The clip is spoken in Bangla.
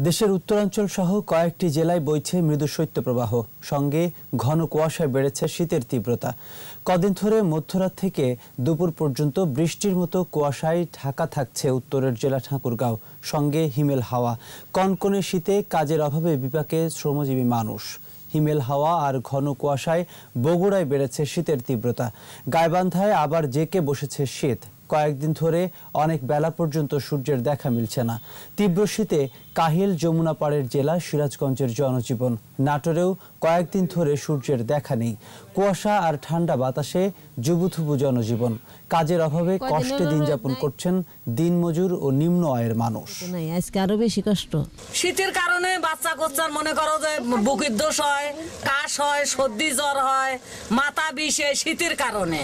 দেশের উত্তরাঞ্চল সহ কয়েকটি জেলায় বইছে মৃদু শৈত্যপ্রবাহ। সঙ্গে ঘন কুয়াশায় বেড়েছে শীতের তীব্রতা। কদিন ধরে মধ্যরাত থেকে দুপুর পর্যন্ত বৃষ্টির মতো কুয়াশায় ঢাকা থাকছে উত্তরের জেলা ঠাকুরগাঁও। সঙ্গে হিমেল হাওয়া। কনকনে শীতে কাজের অভাবে বিপাকে শ্রমজীবী মানুষ। হিমেল হাওয়া আর ঘন কুয়াশায় বগুড়ায় বেড়েছে শীতের তীব্রতা। গাইবান্ধায় আবার জেকে বসেছে শীত। কয়েকদিন ধরে অনেক বেলা পর্যন্ত সূর্যের দেখা মিলছে না। তীব্র শীতে কাহিল যমুনা পাড়ের জেলা সিরাজগঞ্জের জনজীবন। নাটোরেও কয়েকদিন ধরে সূর্যের দেখা নেই। কুয়াশা আর ঠান্ডা বাতাসে জুবুথুবু জনজীবন। কাজের অভাবে কষ্টে দিন যাপন করছেন দিনমজুর ও নিম্ন আয়ের মানুষ। আজকে আরও বেশি কষ্ট। শীতের কারণে বাচ্চা কোচ্চার মনে করো যে বুকের দোষ হয় কাশ হয় সর্দি জ্বর হয় মাথা বিষে শীতের কারণে।